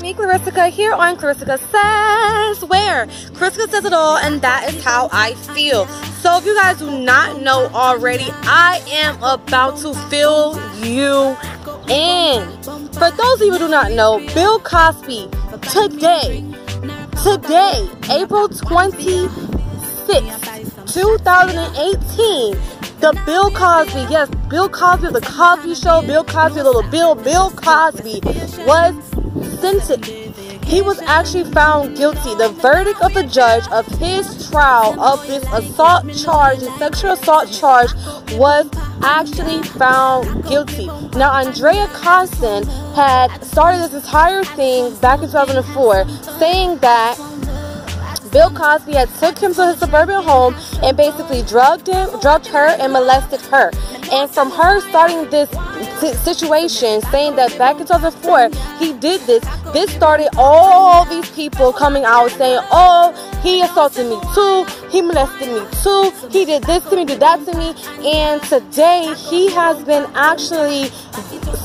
me, Clarissa, here on Clarissa Says Where. Clarissa says it all, and that is how I feel. So, if you guys do not know already, I am about to fill you in. For those of you who do not know, Bill Cosby today, today, April 26th, 2018, the Bill Cosby, yes, Bill Cosby, the Cosby Show, Bill Cosby, little Bill, Bill Cosby was sentenced. He was actually found guilty. The verdict of the judge of his trial of this assault charge, this sexual assault charge, was actually found guilty. Now, Andrea Constand had started this entire thing back in 2004, saying that Bill Cosby had took him to his suburban home and basically drugged him, drugged her, and molested her. And from her starting this situation, saying that back in 2004 he did this, this started all these people coming out saying, "Oh, he assaulted me too, he molested me too, he did this to me, did that to me," and today he has been actually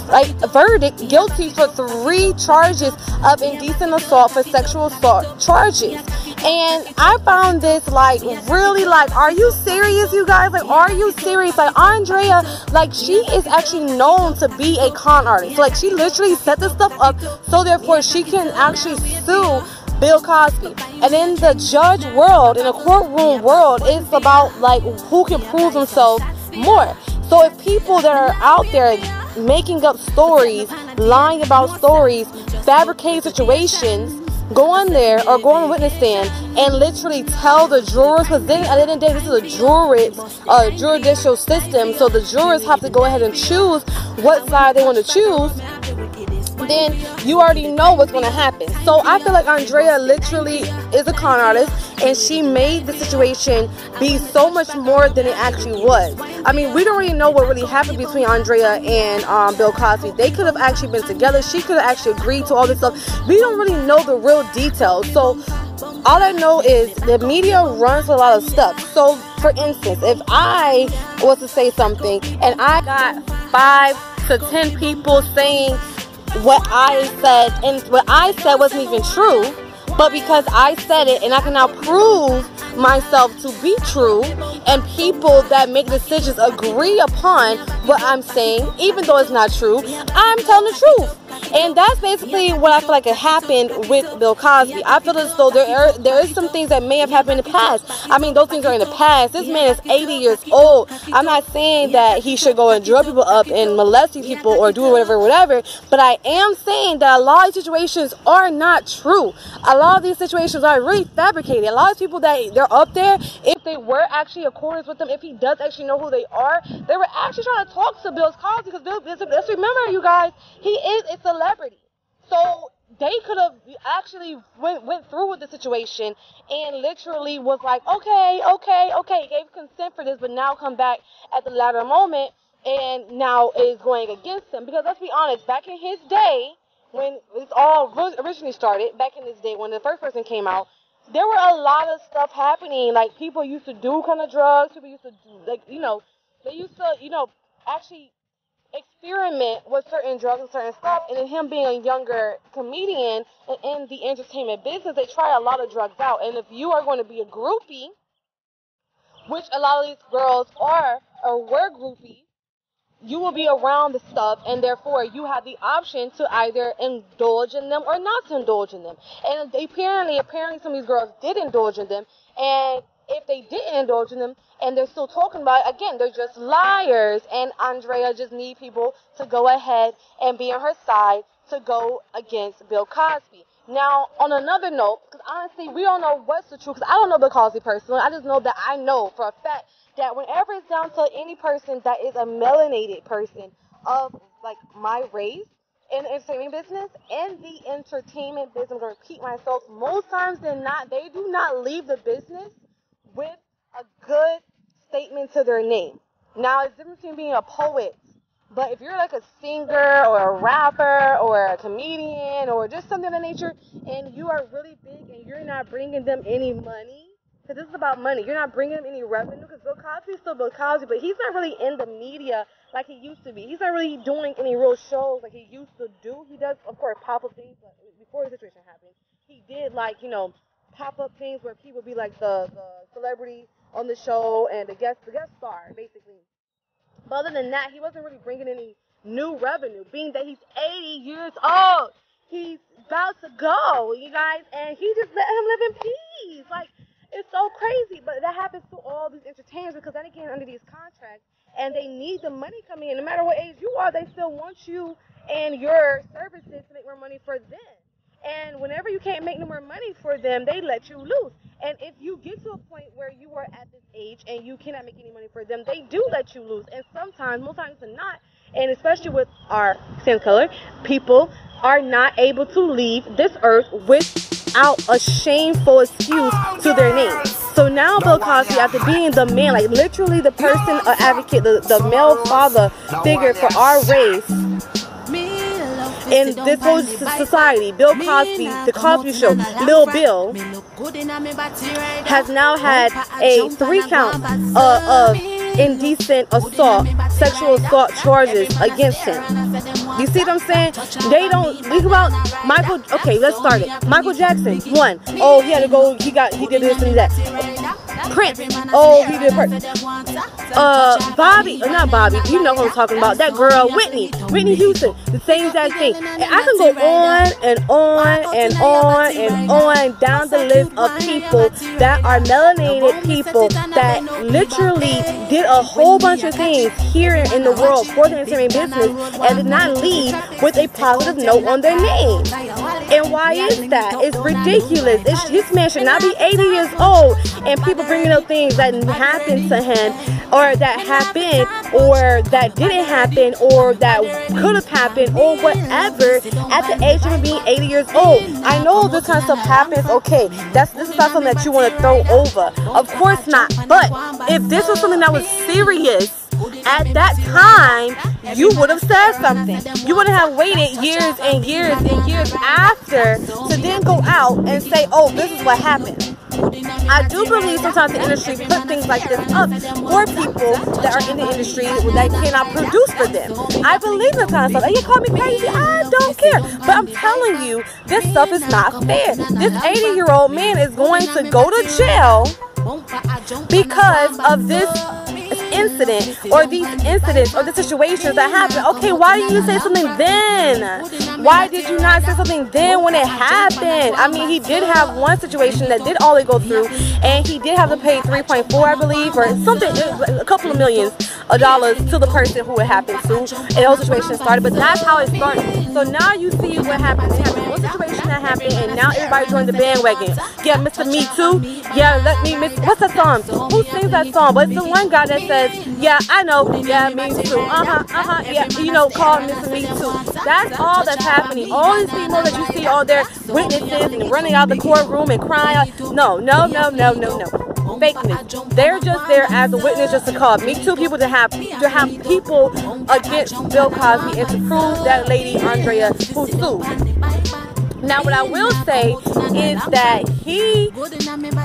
like verdict guilty for three charges of indecent assault for sexual assault charges. And I found this like really like, are you serious, you guys? Like, are you serious? Like, Andrea, like, she is actually known to be a con artist. Like, she literally set this stuff up so therefore she can actually sue Bill Cosby. And in the judge world, in the courtroom world, it's about like who can prove themselves more. So if people that are out there making up stories, lying about stories, fabricating situations, go on there or go on witness stand and literally tell the jurors because then at the end of the day this is a jury uh, judicial system. So the jurors have to go ahead and choose what side they want to choose then you already know what's going to happen. So I feel like Andrea literally is a con artist and she made the situation be so much more than it actually was. I mean, we don't really know what really happened between Andrea and um, Bill Cosby. They could have actually been together. She could have actually agreed to all this stuff. We don't really know the real details. So all I know is the media runs a lot of stuff. So for instance, if I was to say something and I got five to ten people saying what I said, and what I said wasn't even true, but because I said it and I can now prove myself to be true, and people that make decisions agree upon what I'm saying, even though it's not true, I'm telling the truth. And that's basically what I feel like it happened with Bill Cosby. I feel as though there are, there is some things that may have happened in the past. I mean, those things are in the past. This man is 80 years old. I'm not saying that he should go and drug people up and molest people or do whatever, whatever. But I am saying that a lot of situations are not true. A lot of these situations are really fabricated. A lot of people that they're up there, if they were actually accordance with them, if he does actually know who they are, they were actually trying to talk to Bill Cosby because Bill, let's remember, you guys, he is celebrity. So they could have actually went, went through with the situation and literally was like, okay, okay, okay, gave consent for this, but now come back at the latter moment and now is going against him. Because let's be honest, back in his day, when it's all originally started, back in this day when the first person came out, there were a lot of stuff happening. Like people used to do kind of drugs. People used to like you know they used to you know actually experiment with certain drugs and certain stuff. And then him being a younger comedian and in the entertainment business, they try a lot of drugs out. And if you are going to be a groupie, which a lot of these girls are or were groupies, you will be around the stuff and therefore you have the option to either indulge in them or not to indulge in them. And apparently, apparently some of these girls did indulge in them and if they didn't indulge in them and they're still talking about it, again, they're just liars. And Andrea just need people to go ahead and be on her side to go against Bill Cosby. Now, on another note, because honestly, we don't know what's the truth. Because I don't know Bill Cosby personally. I just know that I know for a fact that whenever it's down to any person that is a melanated person of like my race in the entertainment business and the entertainment business, I'm to repeat myself, most times than not, they do not leave the business with a good statement to their name. Now, it's different between being a poet, but if you're like a singer or a rapper or a comedian or just something of that nature, and you are really big and you're not bringing them any money, Because this is about money. You're not bringing them any revenue because Bill Cosby's still Bill Cosby, but he's not really in the media like he used to be. He's not really doing any real shows like he used to do. He does, of course, pop up things but before the situation happened. He did like, you know, pop up things where people be like the, the celebrity on the show and the guest the guest star, basically. But other than that, he wasn't really bringing any new revenue, being that he's 80 years old. He's about to go, you guys, and he just let him live in peace. Like, it's so crazy, but that happens to all these entertainers because then again, under these contracts, and they need the money coming in. No matter what age you are, they still want you and your services to make more money for them. And whenever you can't make no more money for them, they let you loose. And if you get to a point where you are at this age and you cannot make any money for them, they do let you loose. And sometimes, most times than not, and especially with our skin color, people are not able to leave this earth without a shameful excuse to their name. So now Bill Cosby, after being the man, like literally the person, advocate, the, the male father figure for our race, in this whole society, Bill Cosby, The Cosby Show, Lil Bill, has now had a three count uh, of indecent assault, sexual assault charges against him. You see what I'm saying? They don't think about Michael. Okay, let's start it. Michael Jackson, one. Oh, he had to go. He got. He did this and that. Prince. Oh, he did Prince. Uh, Bobby, or not Bobby, you know who I'm talking about. That girl, Whitney. Whitney Houston. The same exact thing. And I can go on and on and on and on down the list of people that are melanated people that literally did a whole bunch of things here in the world for the entertainment business and did not leave with a positive note on their name. And why is that? It's ridiculous. It's, this man should not be 80 years old and people bringing up things that happened to him or that happened or that didn't happen or that could have happened or whatever at the age of being 80 years old. I know this kind of stuff happens. Okay, that's this is not something that you want to throw over. Of course not. But if this was something that was serious at that time, you would have said something. You wouldn't have waited years and years and years after to then go out and say, oh, this is what happened. I do believe sometimes the industry put things like this up for people that are in the industry that cannot produce for them. I believe this kind of stuff. You call me crazy, I don't care. But I'm telling you, this stuff is not fair. This 80 year old man is going to go to jail because of this incident or these incidents or the situations that happen. Okay, why didn't you say something then? Why did you not say something then when it happened? I mean, he did have one situation that did all they go through, and he did have to pay 3.4, I believe, or something, a couple of millions of dollars to the person who it happened to, and those situations started. But that's how it started. So now you see what happened. That happened, and now everybody joined the bandwagon. Yeah, Mr. Me Too. Yeah, let me miss. What's that song? Who sings that song? But it's the one guy that says yeah, I know, yeah, me too, uh-huh, uh-huh, yeah, you know, call Mr. Me too. That's all that's happening. All these people that you see all their witnesses and running out the courtroom and crying, no, no, no, no, no, no. Fakeness. They're just there as a witness just to call Me Too people to have to have people against Bill Cosby and to prove that lady Andrea who sued. Now, what I will say is that he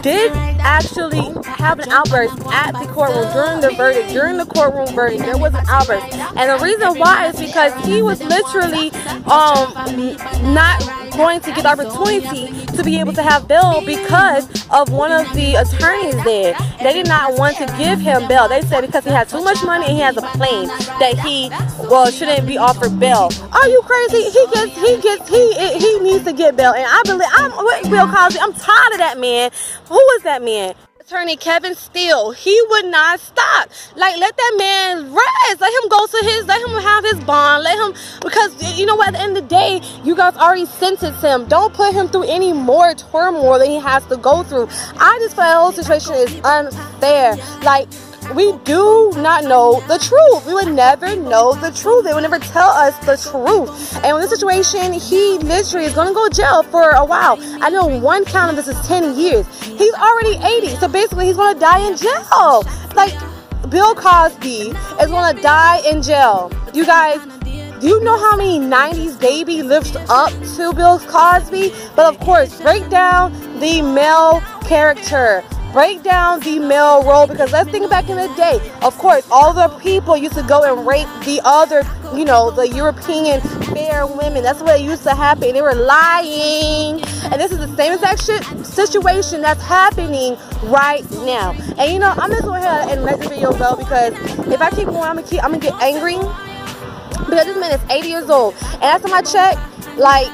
did actually have an outburst at the courtroom during the verdict. During the courtroom verdict, there was an outburst, and the reason why is because he was literally um not going to get opportunity to be able to have bail because of one of the attorneys there. They did not want to give him bail. They said because he had too much money and he has a plane that he well shouldn't be offered bail. Are you crazy? He gets he gets he he needs to get bail. And I believe I'm with Bill Cosby. I'm tired of that man. Who is that man? Attorney Kevin Steele, he would not stop. Like, let that man rest. Let him go to his, let him have his bond. Let him, because you know what, at the end of the day, you guys already sentenced him. Don't put him through any more turmoil that he has to go through. I just feel the whole situation is unfair. Like, we do not know the truth. We would never know the truth. They would never tell us the truth. And in this situation, he literally is going to go to jail for a while. I know one count of this is 10 years. He's already 80, so basically he's going to die in jail. Like, Bill Cosby is going to die in jail. You guys, do you know how many 90s baby lives up to Bill Cosby? But of course, break down the male character break down the male role because let's think back in the day. Of course, all the people used to go and rape the other, you know, the European fair women. That's what used to happen. They were lying. And this is the same exact shit, situation that's happening right now. And you know, I'm just going to go ahead and let this video go because if I keep going, I'm gonna keep I'm gonna get angry. Because this man is 80 years old. And last time I checked, like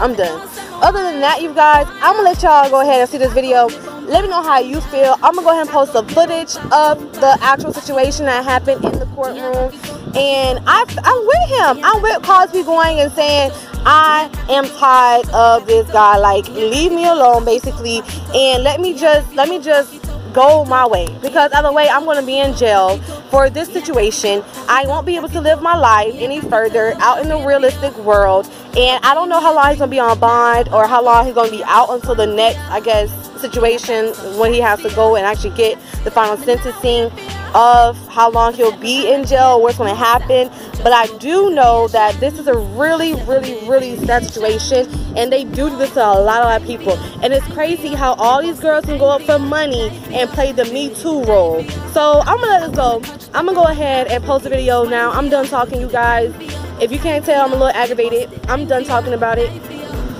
I'm done. Other than that, you guys, I'm gonna let y'all go ahead and see this video. Let me know how you feel. I'm gonna go ahead and post the footage of the actual situation that happened in the courtroom. And I, I'm with him. I'm with Cosby going and saying, I am tired of this guy. Like, leave me alone, basically, and let me just let me just go my way. Because other way I'm going to be in jail for this situation. I won't be able to live my life any further out in the realistic world. And I don't know how long he's going to be on bond or how long he's going to be out until the next I guess situation when he has to go and actually get the final sentencing of how long he'll be in jail, what's going to happen. But I do know that this is a really, really, really sad situation, and they do this to a lot, a lot of people. And it's crazy how all these girls can go up for money and play the Me Too role. So I'm gonna let this go. I'm gonna go ahead and post a video now. I'm done talking, you guys. If you can't tell, I'm a little aggravated. I'm done talking about it.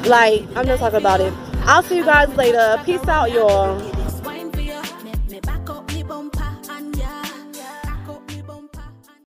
Like, I'm done talking about it. I'll see you guys later. Peace out, y'all.